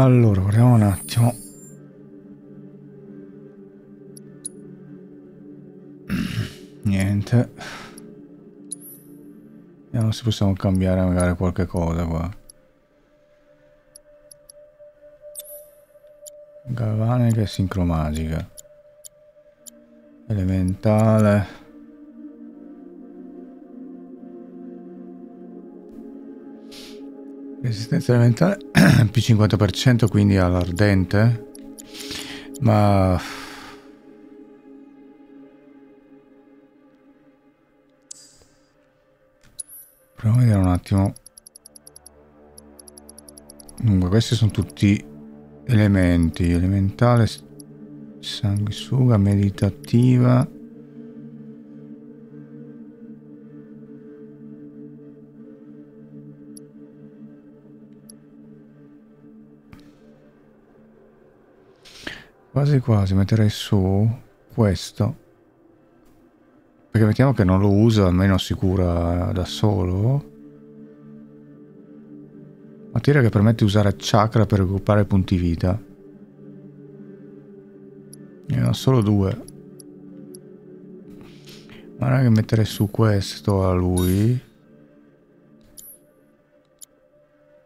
Allora, guardiamo un attimo. Niente. Vediamo se possiamo cambiare magari qualche cosa qua. Galvanica e sincromagica. Elementale. Resistenza elementale più 50% quindi all'ardente. Ma... Proviamo a vedere un attimo. Dunque, questi sono tutti elementi. Elementale, sanguisuga, meditativa. Quasi quasi metterei su questo. Perché mettiamo che non lo usa, almeno sicura da solo. Materia che permette di usare chakra per recuperare punti vita. Ne ho solo due. Guarda che mettere su questo a lui.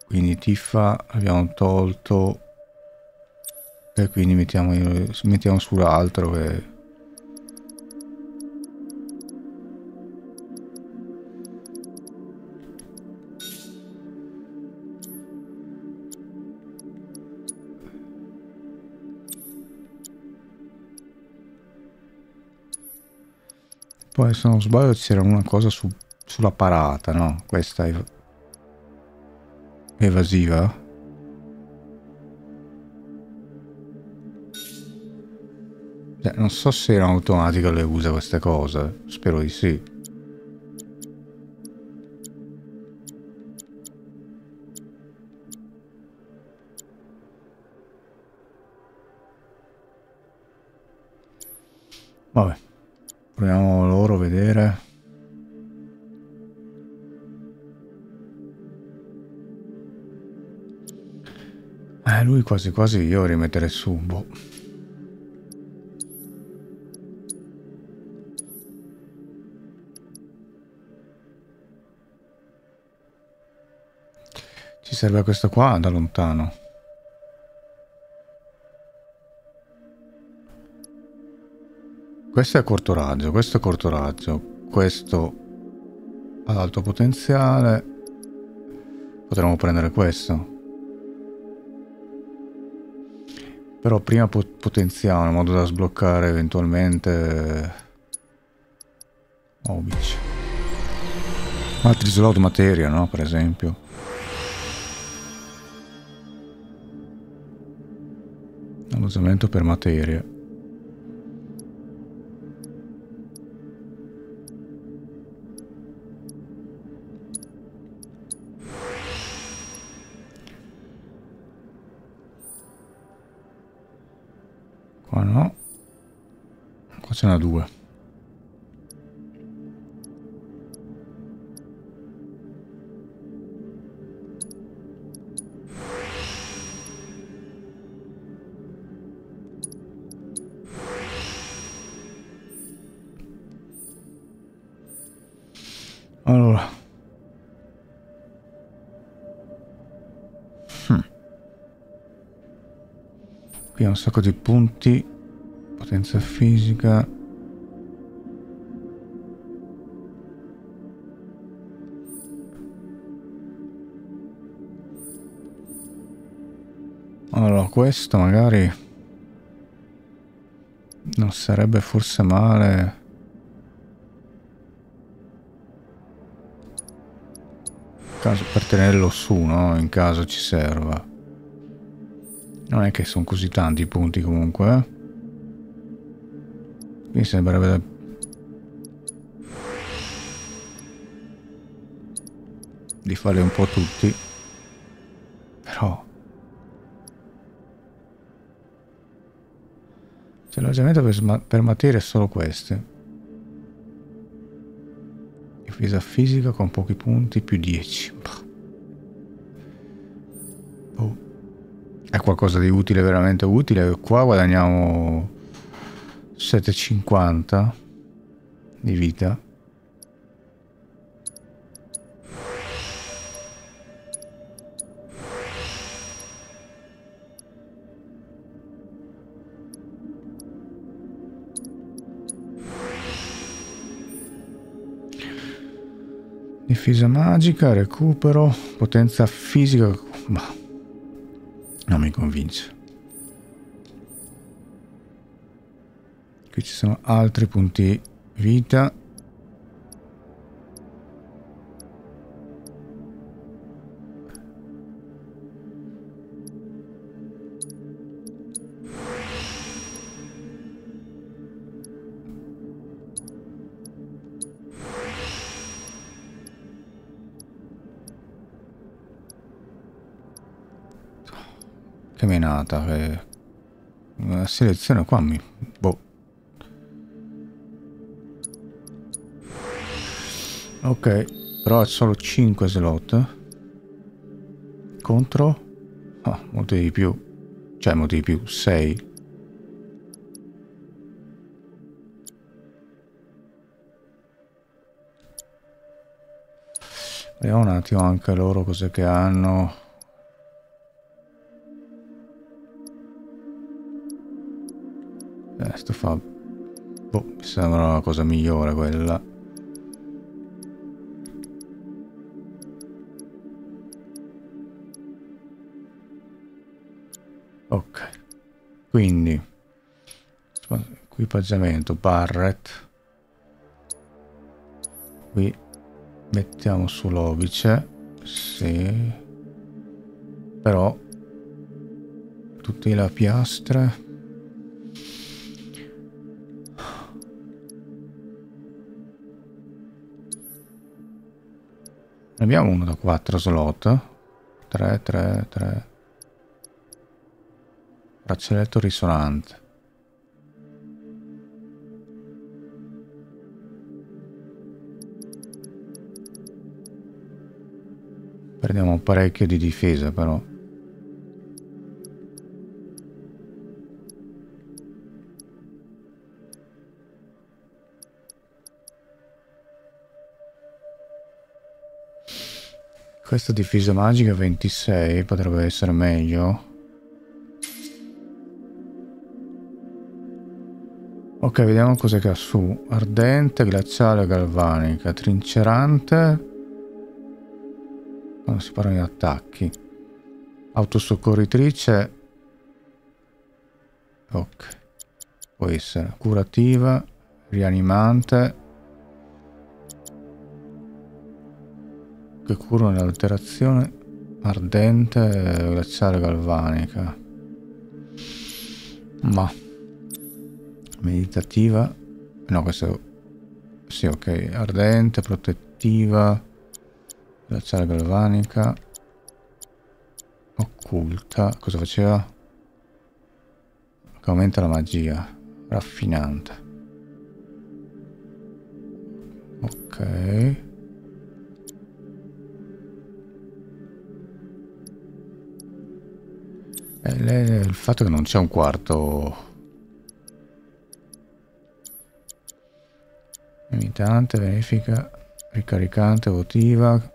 Quindi Tifa abbiamo tolto e quindi mettiamo, mettiamo sull'altro che... Poi se non sbaglio c'era una cosa su, sulla parata, no? Questa è evasiva. Cioè, non so se in automatico le usa queste cose, spero di sì. Vabbè, proviamo loro a vedere. Eh, lui quasi quasi io rimettere su, boh. Serve questo qua da lontano. Questo è a corto raggio, questo è a corto raggio, questo ad alto potenziale. Potremmo prendere questo. Però prima pot potenziamo in modo da sbloccare eventualmente Obic. Altri slot materia, no? Per esempio. Alloggiamento per materia. Qua no. Qua ce n'è due. Un sacco di punti. Potenza fisica. Allora, questo magari non sarebbe forse male. Caso per tenerlo su, no? In caso ci serva. Non è che sono così tanti i punti comunque, eh? Mi sembrerebbe... Di farli un po' tutti. Però... Cioè l'alloggiamento per, per materia solo queste. Difesa fisica con pochi punti più 10. È qualcosa di utile, veramente utile. Qua guadagniamo 7,50 di vita. Difesa magica, recupero, potenza fisica. Mi convince. Qui ci sono altri punti vita. Una selezione qua mi... Boh. Ok, però è solo 5 slot. Contro? Ah, molti di più. Cioè, molti di più, 6. Vediamo un attimo anche loro cos'è che hanno. Questo fa... Boh, mi sembra una cosa migliore quella. Ok. Quindi... Equipaggiamento Barret. Qui mettiamo su. Sì. Però... Tutte le piastre... Ne abbiamo uno da 4 slot. 3, 3, 3. Braccialetto risonante. Perdiamo parecchio di difesa però. Questa difesa magica 26 potrebbe essere meglio. Ok, vediamo cos'è che ha su. Ardente, glaciale, galvanica, trincerante. Quando si parla di attacchi. Autosoccorritrice. Ok. Può essere curativa, rianimante. Che curano l'alterazione ardente glaciale galvanica. Ma meditativa, no, questo sì, ok, ardente, protettiva, glaciale galvanica, occulta, cosa faceva? Che aumenta la magia, raffinante. Ok. Il fatto che non c'è un quarto limitante, verifica, ricaricante, votiva.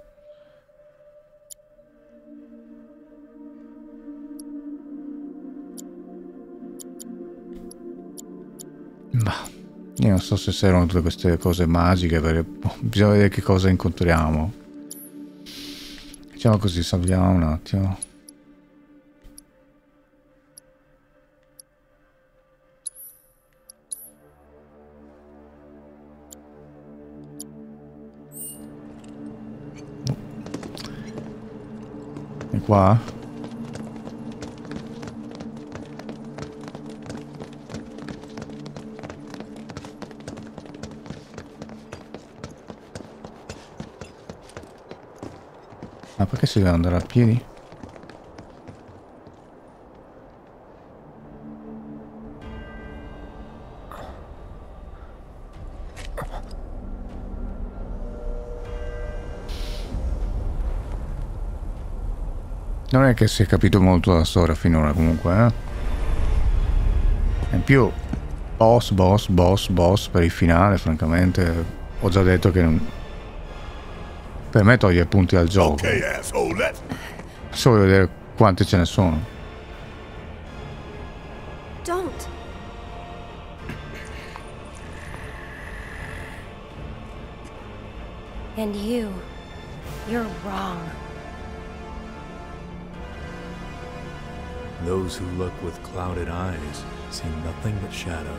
Ma io non so se servono tutte queste cose magiche perché boh, bisogna vedere che cosa incontriamo. Facciamo così, salviamo un attimo. Qua? Ma perché si deve andare a piedi? Non è che si è capito molto la storia finora comunque, eh? In più, boss, boss, boss, boss per il finale, francamente, ho già detto che non... per me toglie punti al gioco. Okay, Solo vedere quanti ce ne sono. Don't. And you, you're wrong. Those who look with clouded eyes see nothing but shadows.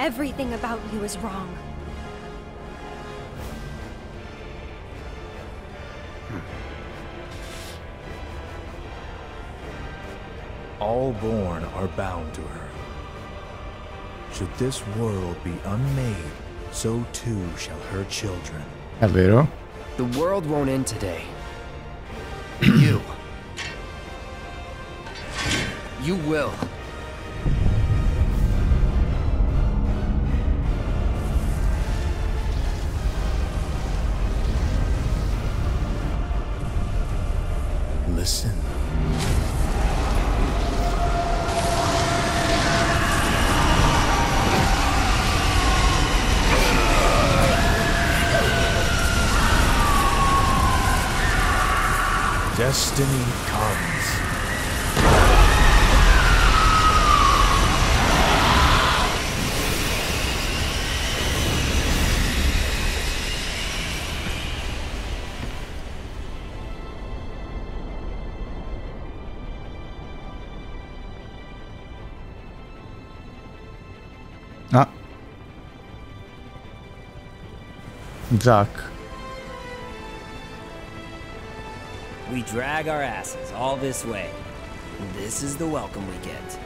Everything about you is wrong. Hmm. All born are bound to her. Should this world be unmade, so too shall her children. È vero? The world won't end today. you. You will. Listen. Destiny Zack. We drag our asses all this way. This is the welcome we get.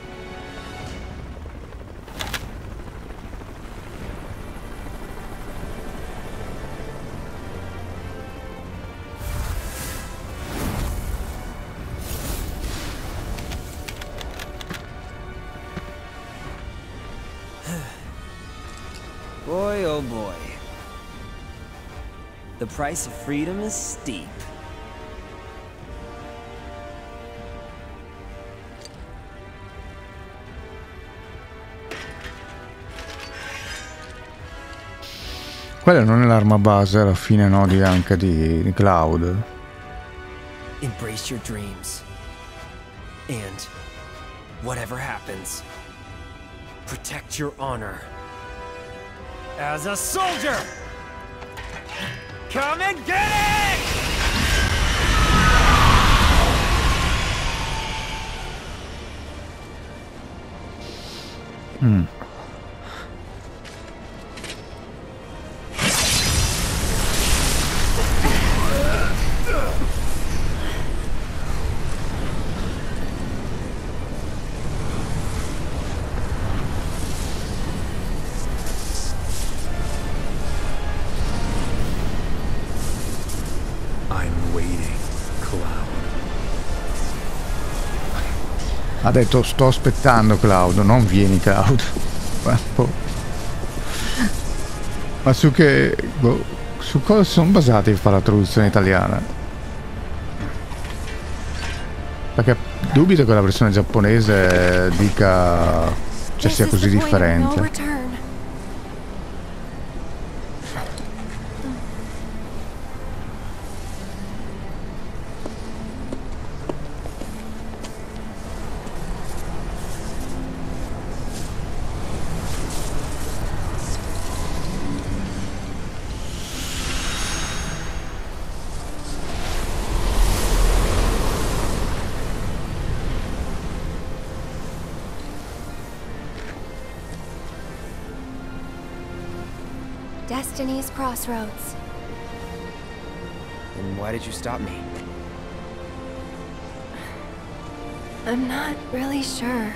Price of freedom is steep. Quella non è l'arma base alla fine, no, di anche di, di Cloud. Embrace your dreams. And whatever happens, protect your honor. As a soldier! Come and get it! Hmm. Ha detto sto aspettando Cloud, non vieni Cloud. Ma su che... Boh, su cosa sono basati per fare la traduzione italiana? Perché dubito che la versione giapponese dica... cioè sia così differente. Crossroads. Then why did you stop me? I'm not really sure.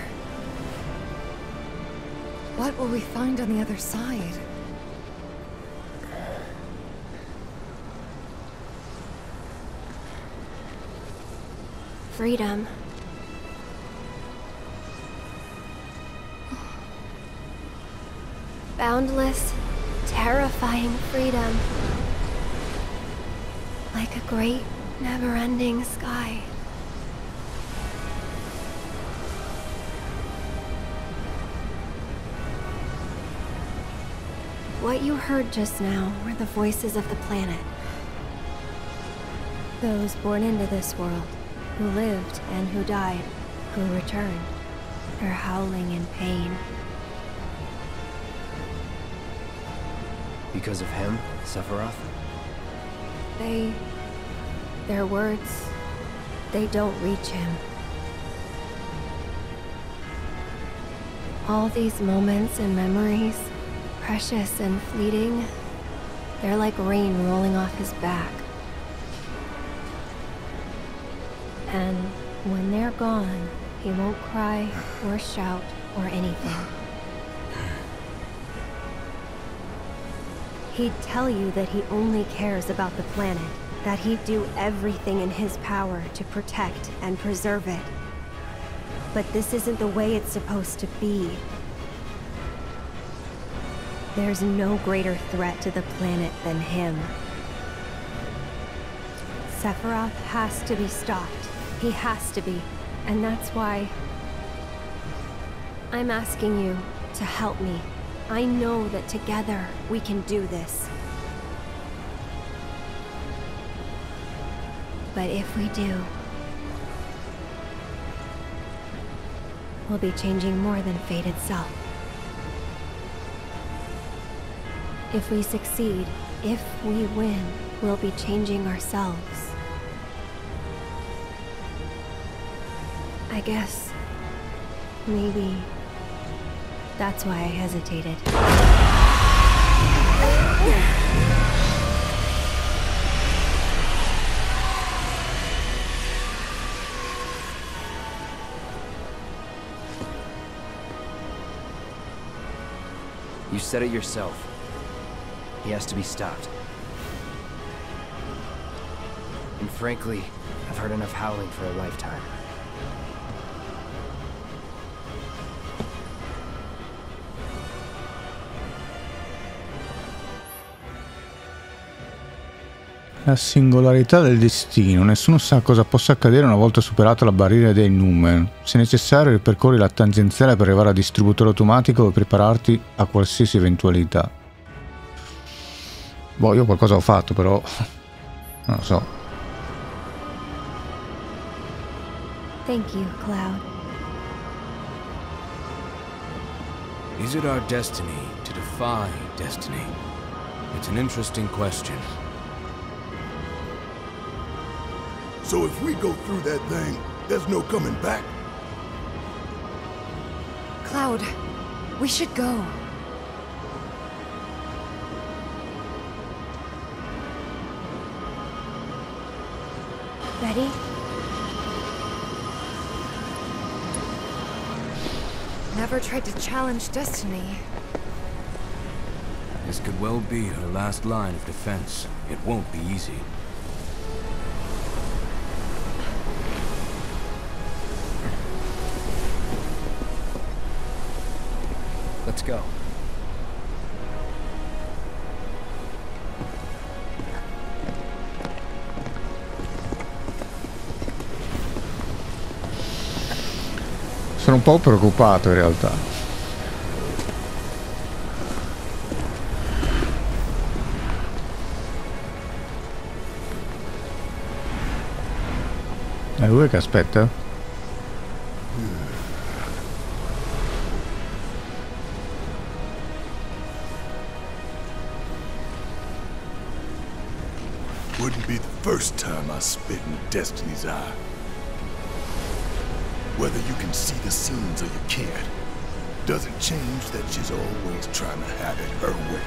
What will we find on the other side? Freedom. Boundless terrifying freedom. Like a great, never-ending sky. What you heard just now were the voices of the planet. Those born into this world, who lived and who died, who returned. They're howling in pain, Because of him, Sephiroth? They... Their words... They don't reach him. All these moments and memories, precious and fleeting, they're like rain rolling off his back. And when they're gone, he won't cry or shout or anything. He'd tell you that he only cares about the planet, that he'd do everything in his power to protect and preserve it. But this isn't the way it's supposed to be. There's no greater threat to the planet than him. Sephiroth has to be stopped. He has to be. And that's why... I'm asking you to help me. I know that together we can do this. But if we do, we'll be changing more than fate itself. If we succeed, if we win, we'll be changing ourselves. I guess maybe that's why I hesitated. You said it yourself. He has to be stopped. And frankly, I've heard enough howling for a lifetime. La singolarità del destino. Nessuno sa cosa possa accadere una volta superata la barriera dei Numen. Se necessario ripercorri la tangenziale per arrivare al distributore automatico e prepararti a qualsiasi eventualità. Boh, io qualcosa ho fatto, però... Non lo so. Thank you, Cloud. Is it our destiny to defy destiny? It's an interesting question. So if we go through that thing, there's no coming back? Cloud, we should go. Ready? Never tried to challenge destiny. This could well be her last line of defense. It won't be easy. Let's go. Sono un po' preoccupato in realtà. È lui che aspetta? First time I spit in Destiny's eye. Whether you can see the scenes or you can't, doesn't change that she's always trying to have it her way.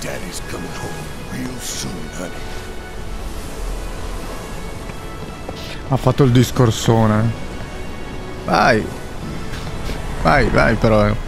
Daddy's coming home real soon, honey. Ha fatto il discorsone. Eh? Vai. Vai, vai però.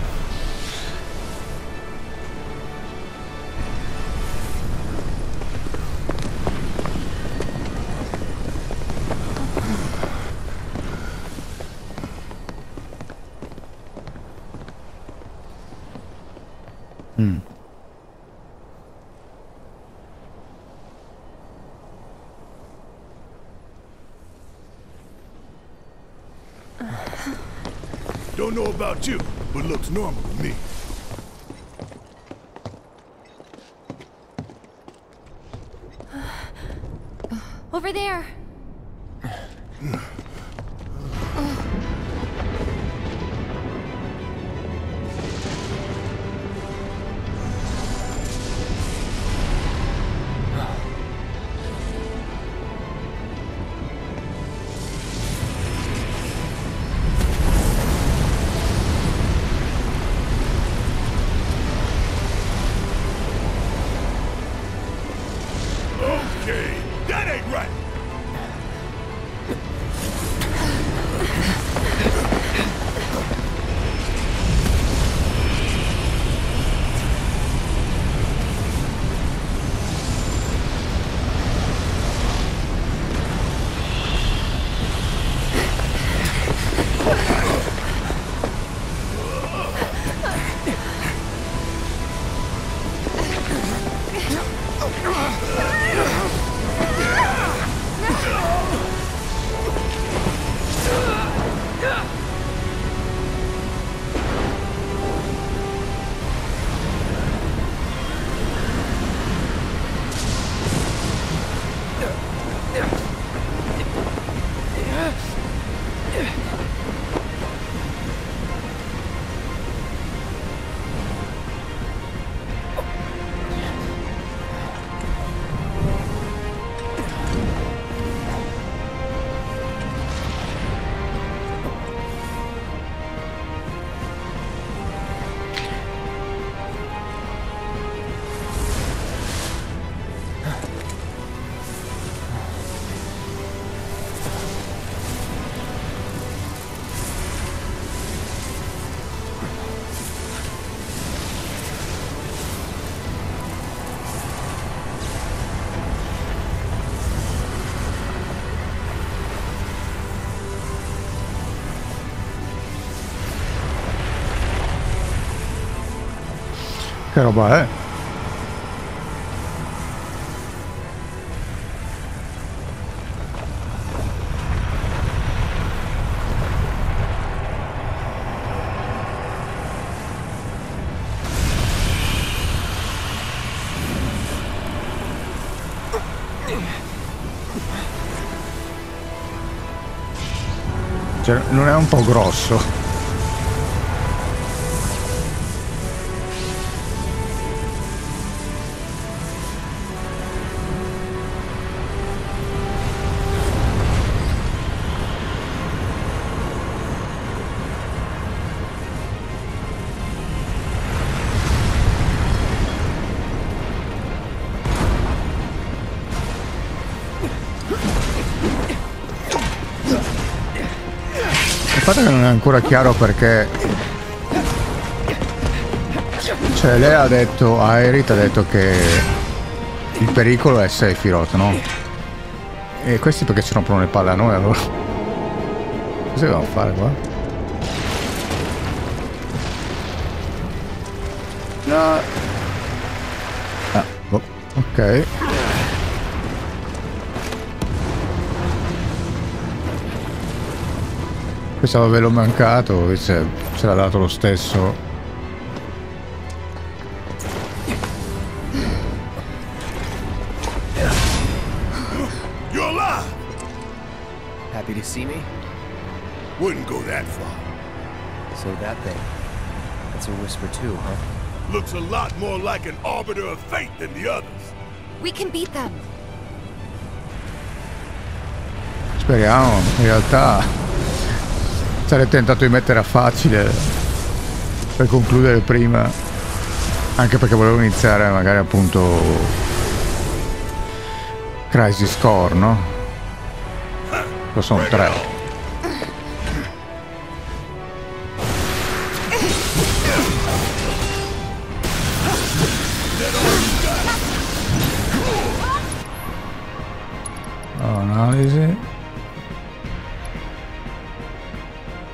Che roba è? Cioè, non è un po' grosso? Fatto che non è ancora chiaro perché cioè lei ha detto a Erit ha detto che il pericolo è Sephiroth no? e questi perché ci rompono le palle a noi allora cosa dobbiamo fare qua? no ah, boh, ok Pensavo ve l'ho mancato, invece ce l'ha dato lo stesso. You're alive! Happy to see me? Wouldn't go that far. So that thing. That's a whisper too, huh? Looks a lot more like an arbiter of fate than the others. We can beat them. Speriamo, in realtà sarei tentato di mettere a facile per concludere prima. Anche perché volevo iniziare magari appunto Crisis Core, no? Lo sono tre.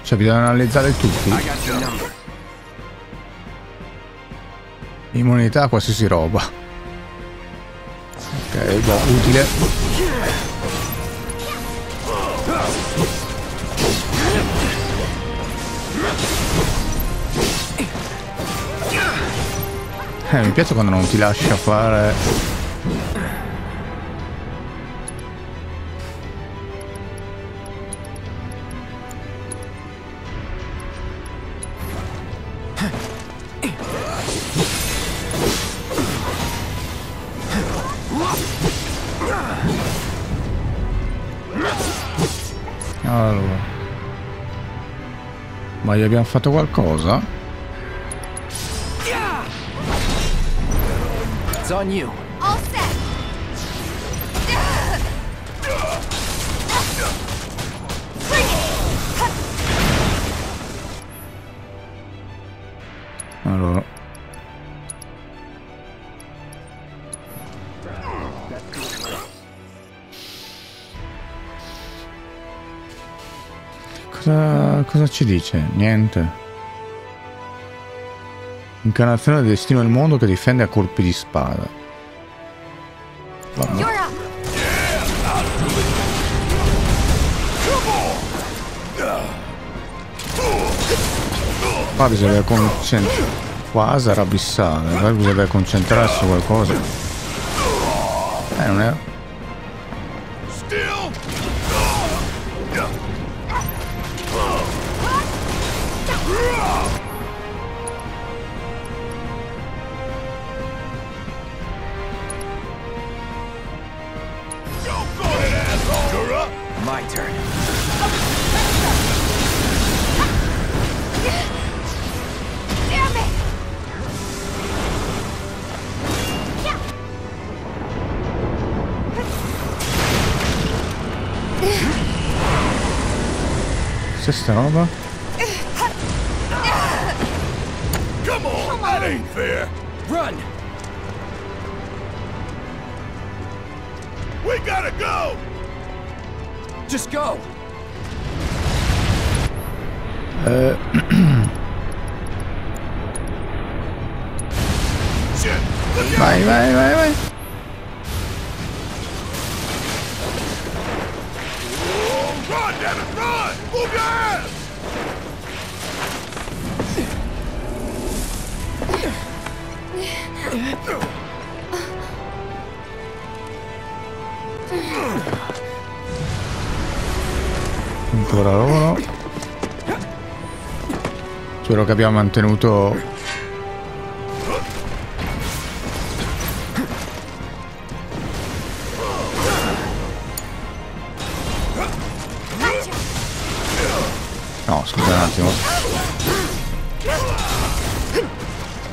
Cioè bisogna analizzare tutti. Immunità a qualsiasi roba. Ok, boh, utile. Eh, mi piace quando non ti lascia fare... gli abbiamo fatto qualcosa? It's on you. Cosa, cosa ci dice? Niente. Incarnazione del destino del mondo che difende a colpi di spada. Vabbè. Qua bisogna concentrarsi. Qua sarà abissale, qua bisogna concentrarsi su qualcosa. Eh, non è. C'è sta Ancora loro. Spero che abbiamo mantenuto No, scusa un attimo.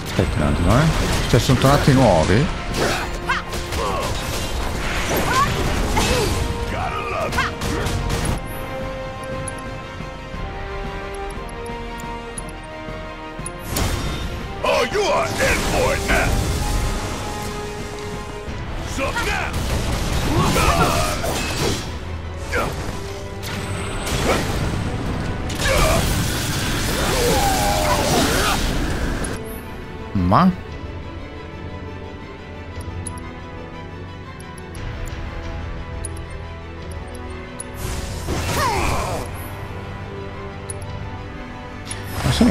Aspetta un attimo, eh. Cioè, sono tornati nuovi?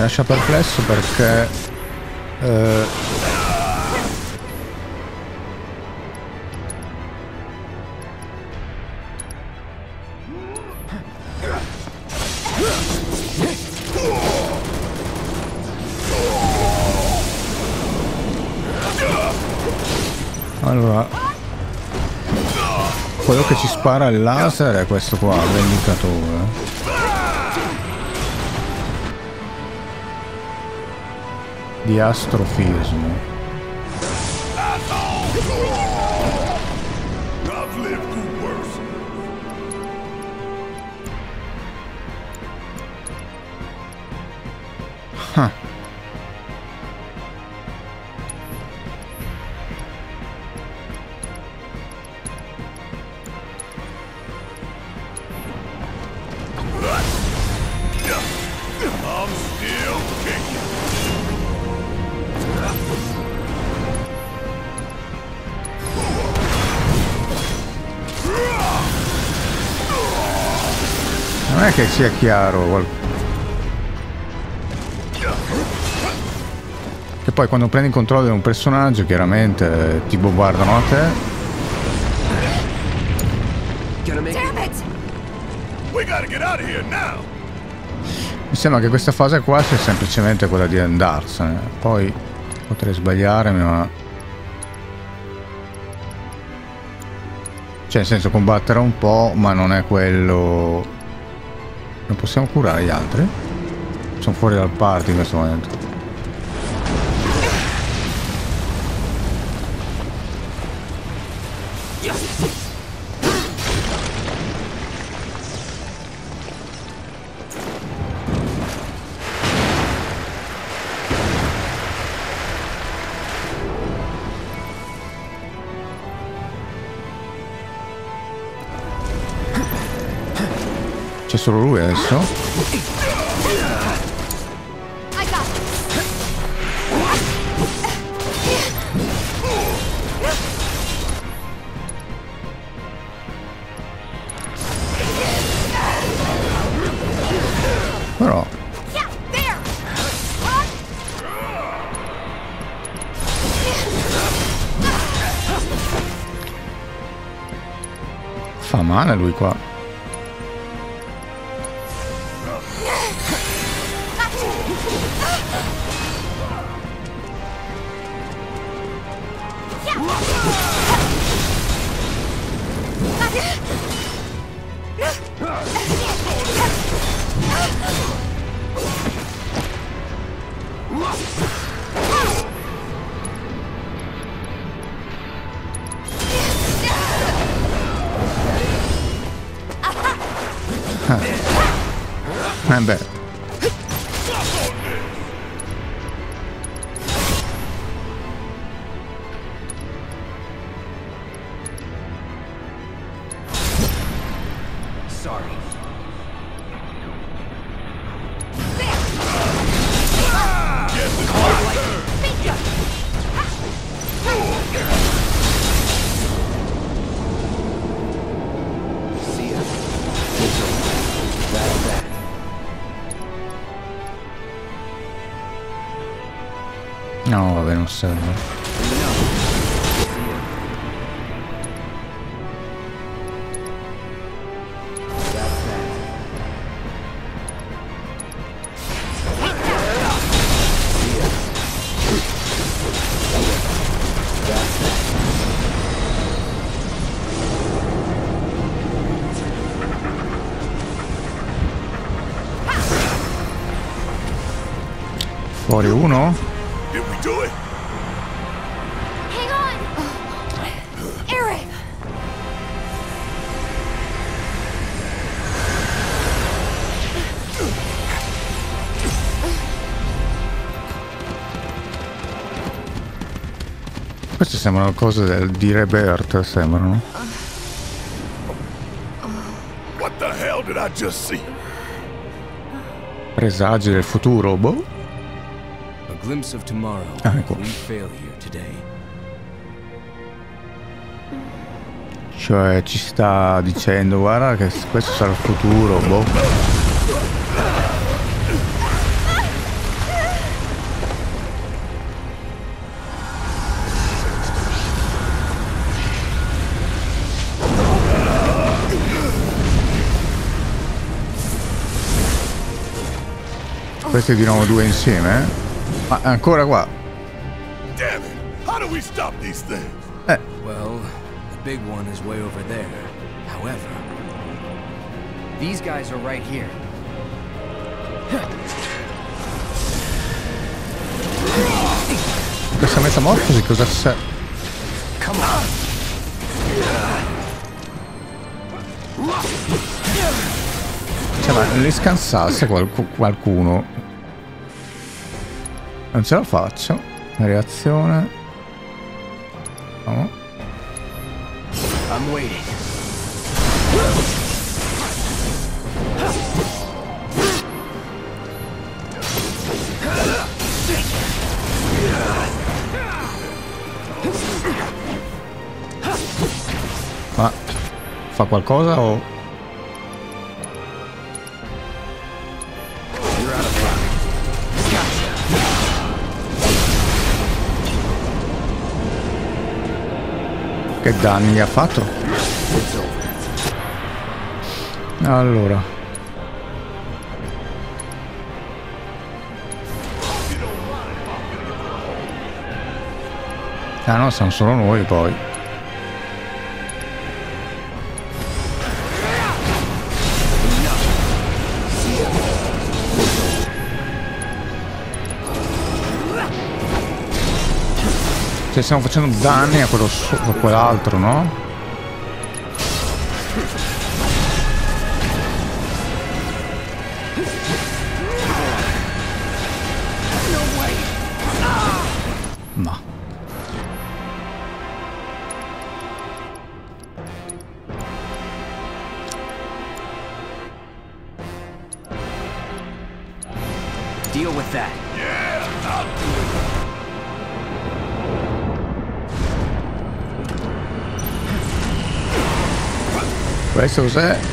Lascia perplesso perché... eh, Allora... Quello che ci spara il laser è questo qua, l'indicatore. Di astrofismo. È che sia chiaro Che poi quando prendi il controllo di un personaggio chiaramente eh, ti bombardano a te. Mi sembra che questa fase qua sia semplicemente quella di andarsene. Poi potrei sbagliarmi, ma... Cioè, nel senso, combattere un po', ma non è quello... Non possiamo curare gli altri? Sono fuori dal party in questo momento. Solo lui adesso? Però... Fa male lui qua. No, vabbè, non serve. That's that. Fuori uno? Queste sembrano cose del, di Rebirth, sembrano. What the hell did I just see? Presagi del futuro, boh. A glimpse of tomorrow. Ah, ecco. We fail here today. Cioè ci sta dicendo guarda che questo sarà il futuro, boh. Questi di nuovo due insieme, eh? Ma è ancora qua. Damn it! How do we stop these things? Eh, Well, the big one is way over there. However, These guys are right here. questa metamorfosi cosa c'è? Come on. Cioè, ma li scansasse qualcu- qualcuno. Non ce la faccio. Reazione. No. I'm waiting. Ma fa qualcosa o... Che danni ha fatto? Allora. Ah no, siamo solo noi poi. Stiamo facendo danni a quello so a quell'altro, no? Questo cos'è?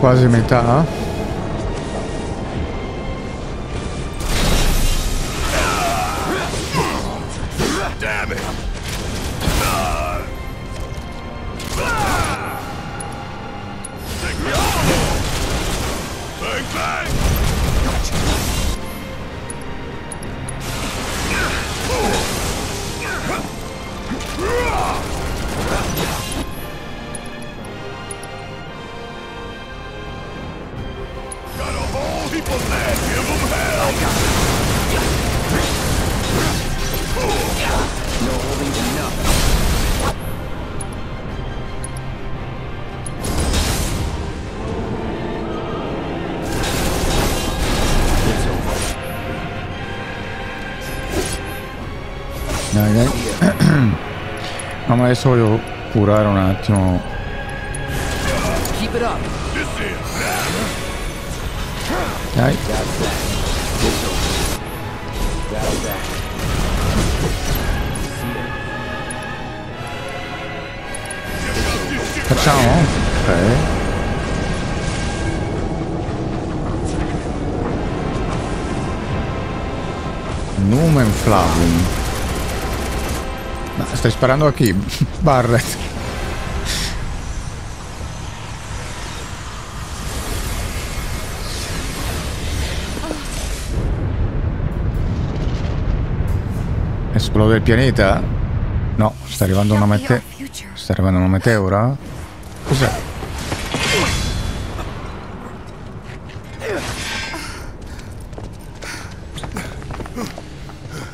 Quasi metà. Adesso voglio curare un attimo. Dai. Facciamo? Ok. Numen Flavum. Stai sparando a chi? Barret. Esplode il pianeta? No, sta arrivando una mete... Sta arrivando una meteora? Cos'è?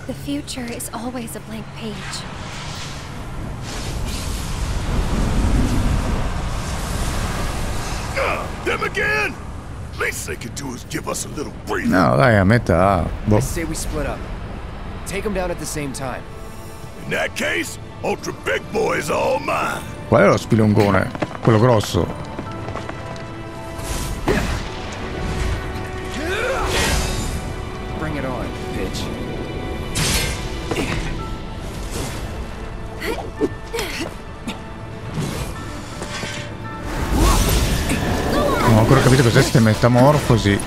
The future is always a blank page. Them again. Least they could do is give us a little breather. No, dai, a metà. Boh. I uh, say we split up. Take them down at the same time. In that case, Ultra Big Boy is all mine. Qual è lo spilungone? Quello grosso. Metamorfosi.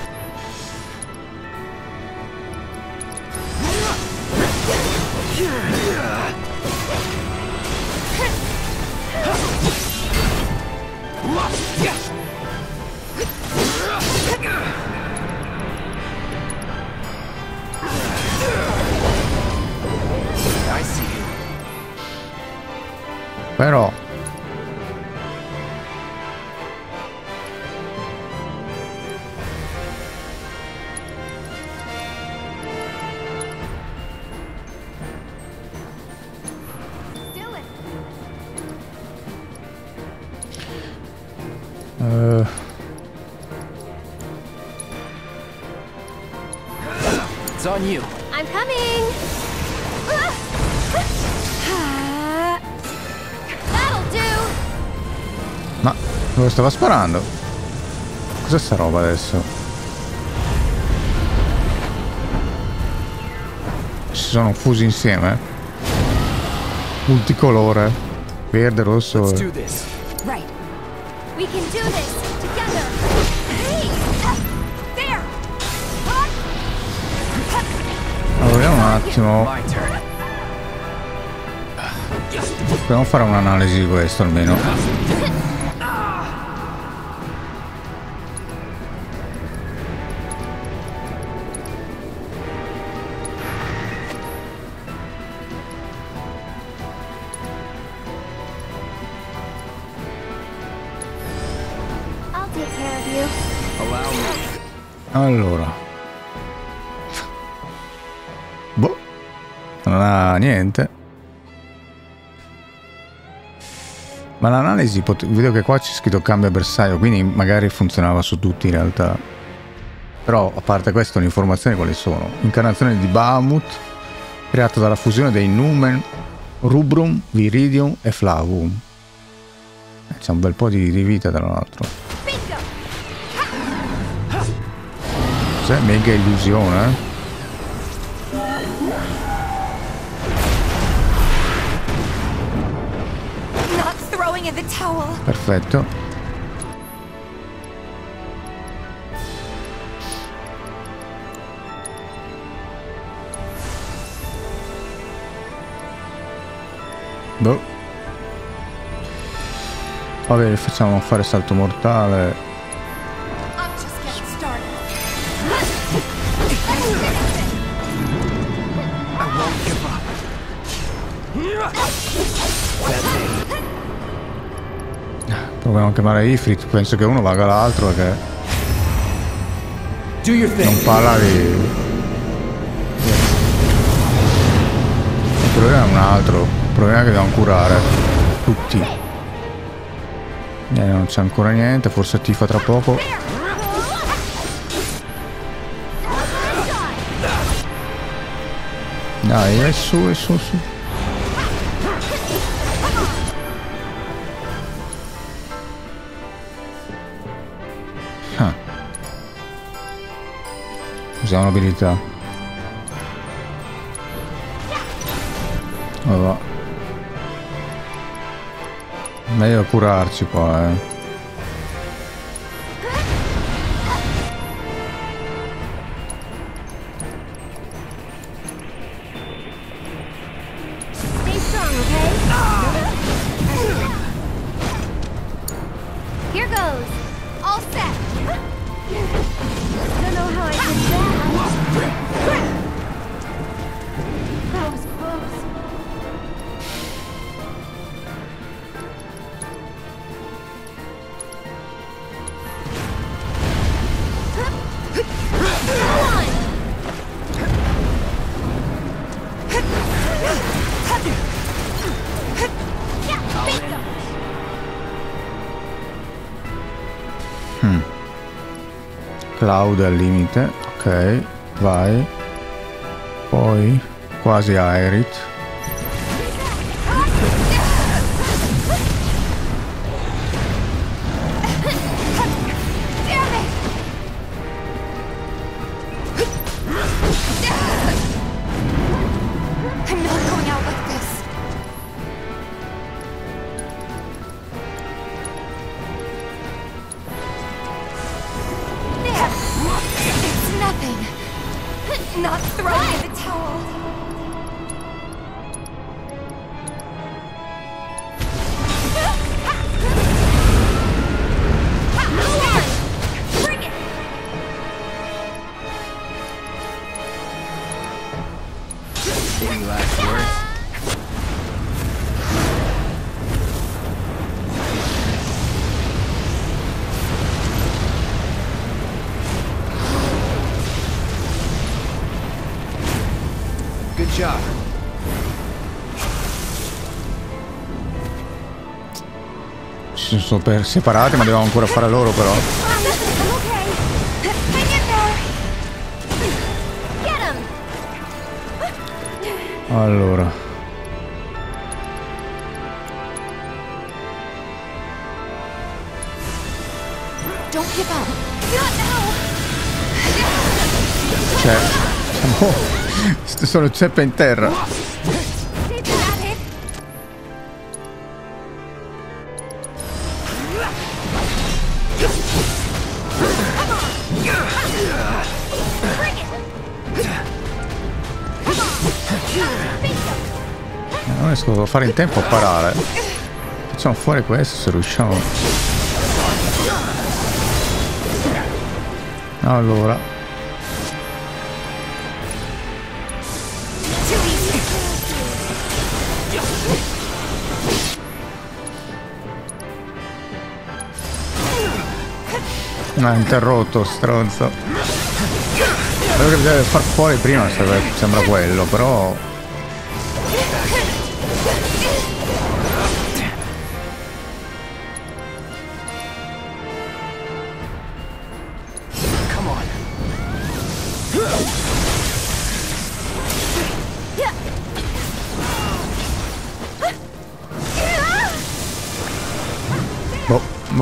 Dove stava sparando? Cos'è sta roba adesso? Si sono fusi insieme? Multicolore. Verde, rosso. Let's do this. Right. We can do this together! Hey! There! Huh? Allora, vediamo un attimo. A fare un'analisi di questo almeno. niente. Ma l'analisi, vedo che qua c'è scritto cambio bersaglio, quindi magari funzionava su tutti in realtà. Però, a parte questo, le informazioni quali sono? Incarnazione di Bahamut, creata dalla fusione dei Numen, Rubrum, Viridium e Flavum. Eh, C'è un bel po' di, di vita tra l'altro. Cos'è? Mega illusione, eh? Perfetto. Boh. Va bene, facciamo fare salto mortale. Proviamo a chiamare Ifrit, penso che uno vaga l'altro perché non parla di... Il problema è un altro, il problema è che dobbiamo curare tutti. Eh, non c'è ancora niente, forse tifa tra poco. Dai, è su, è su, su. Usiamo l'abilità. Allora. Meglio curarci qua, eh. Cloud al limite, ok, vai. Poi quasi Aerith. Per separati ma devono ancora fare loro però. Allora. Cioè. Siamo. Sono ceppe in terra. Riesco a fare in tempo a parare. Facciamo fuori questo se riusciamo. Allora. Mi ha interrotto, stronzo. Quello che bisogna far fuori prima sembra quello, però...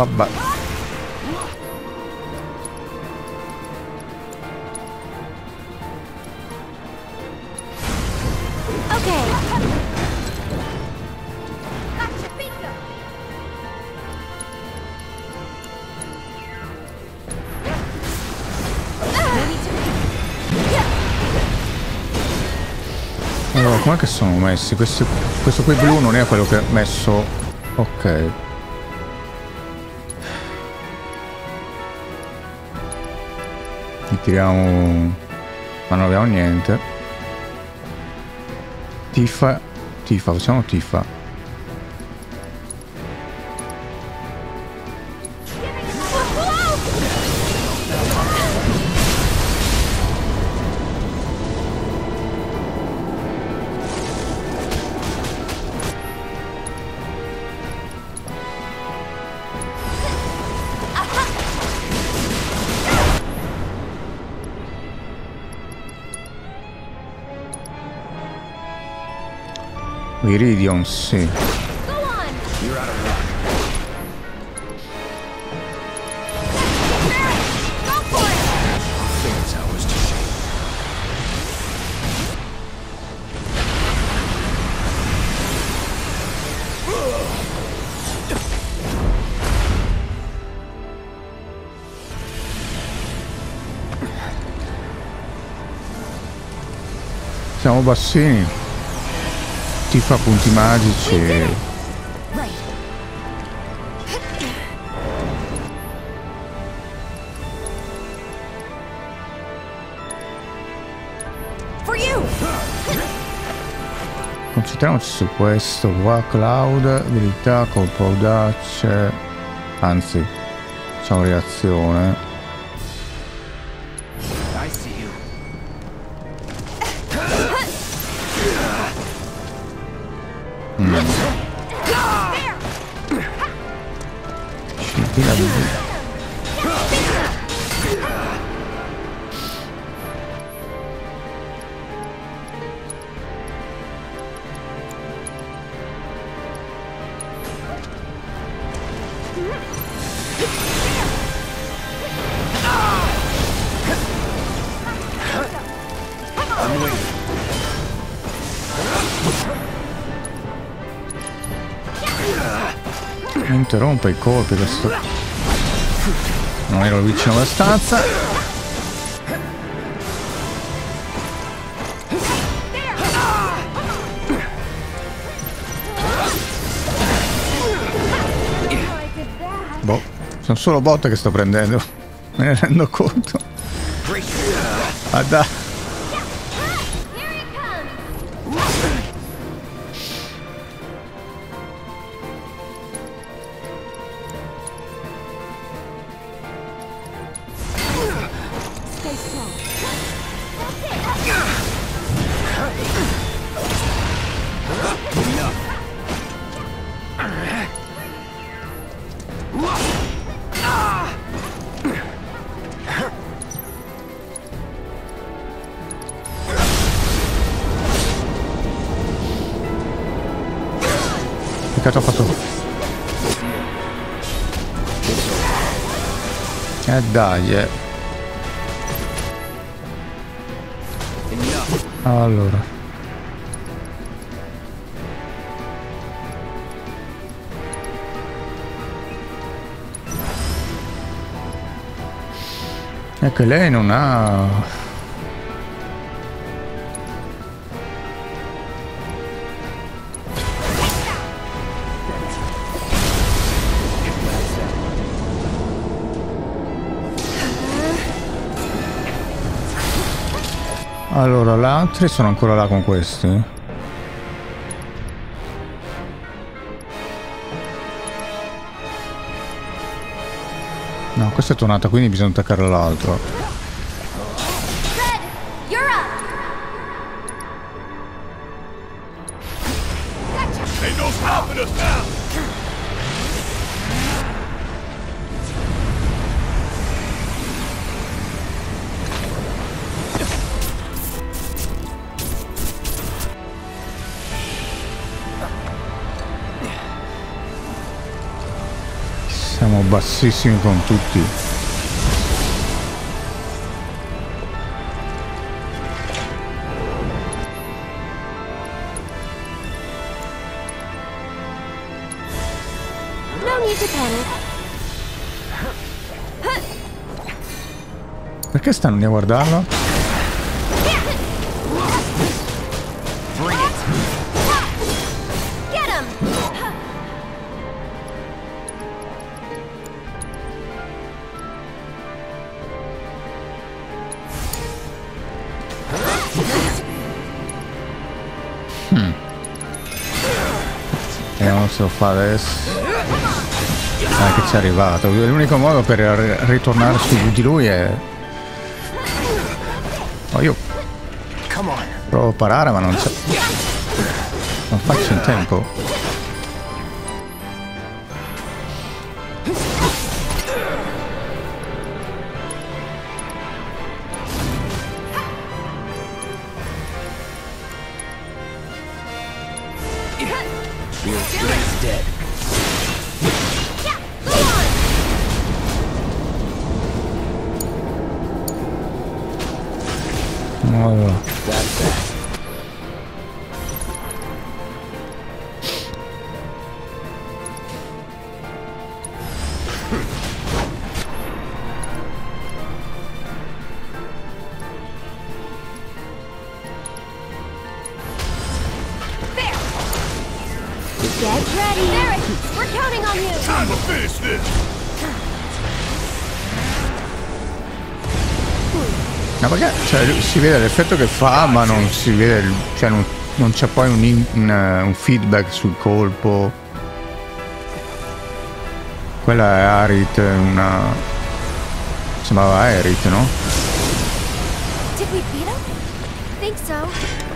vabbè. Allora, com'è che sono messi? Questi, questo qui blu non è quello che ho messo... Ok. Tiriamo... Ma non abbiamo niente. Tifa... Tifa, facciamo Tifa. To shape. Siamo bassini. Tifa punti magici. Concentriamoci su questo qua, Cloud, abilità, colpo audace, anzi, facciamo reazione. Interrompe i colpi questo... Non ero vicino abbastanza. Boh, sono solo botte che sto prendendo. Me ne rendo conto. Ah dai. Dai, eh. Allora. Ecco, lei non ha... Allora, le altre sono ancora là con questi. No, questa è tornata, quindi bisogna attaccare l'altro. Siamo bassissimi con tutti. Perché stanno lì a guardarlo? Ci è arrivato. L'unico modo per ritornare su di lui è... Oh, io provo a parare ma non c'è... Non faccio in tempo. Si vede l'effetto che fa ma non si vede cioè non, non c'è poi un, in, un, un, feedback sul colpo quella è Arit una sembrava Arit no? Did we beat him? Think so.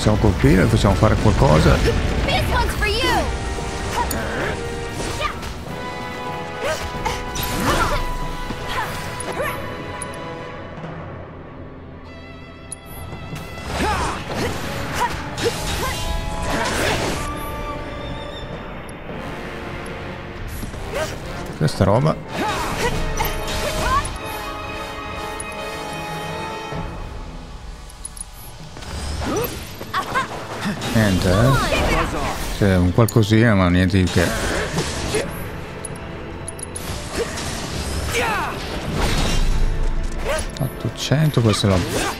Possiamo colpire, possiamo fare qualcosa. Questa roba. C'è un qualcosina, ma niente di che. 800, questo è.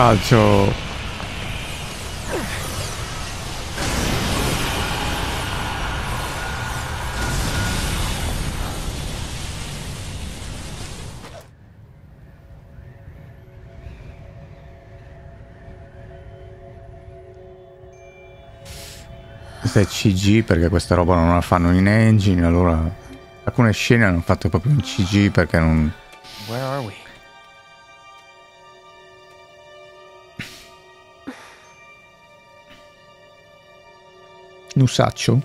Calcio Questa è CG perché questa roba non la fanno in engine, allora alcune scene hanno fatto proprio in CG perché non... Where are we? Nusaccio?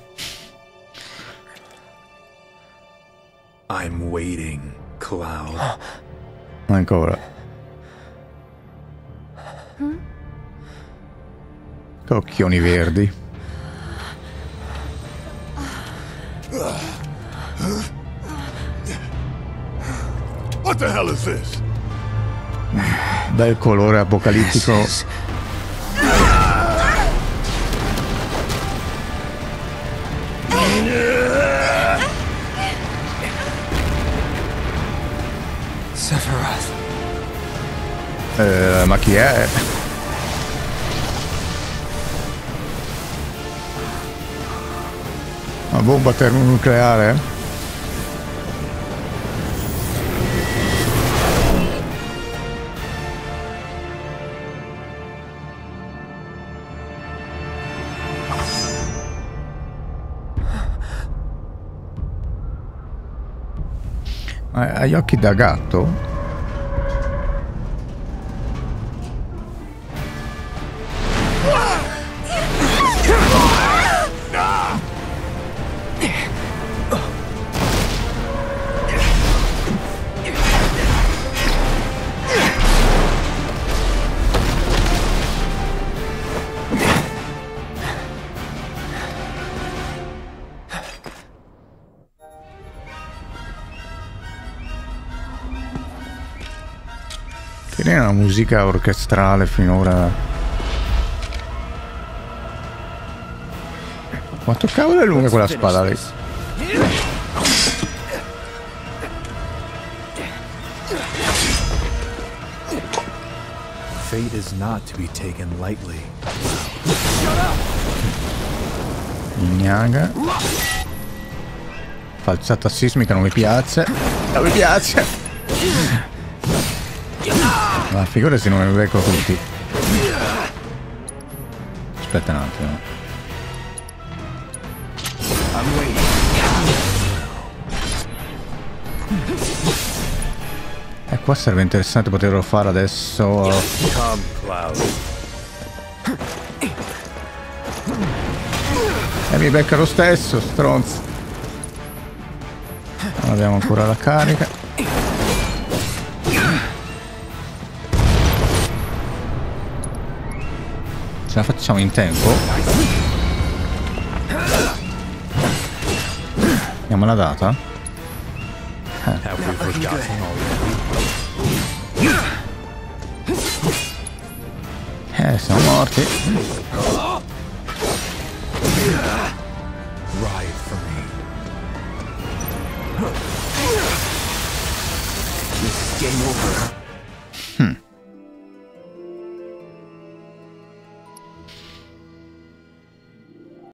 I'm waiting, Cloud. Ancora. Occhioni verdi. What the hell is this? Bel colore apocalittico. Eh, ma chi è? Una bomba termonucleare? Ma Ha gli occhi da gatto? Che ne è una musica orchestrale finora. Quanto cavolo è lunga quella spada lì? Fate is not to be taken lightly. Ignaga. Falsata sismica non mi piace. Non mi piace. Ma figura se non mi becco tutti. Aspetta un attimo. E qua sarebbe interessante poterlo fare adesso. E mi becca lo stesso, stronzo. Non abbiamo ancora la carica. Ce la facciamo in tempo? Abbiamo la data? Already? Eh, siamo morti. Game over.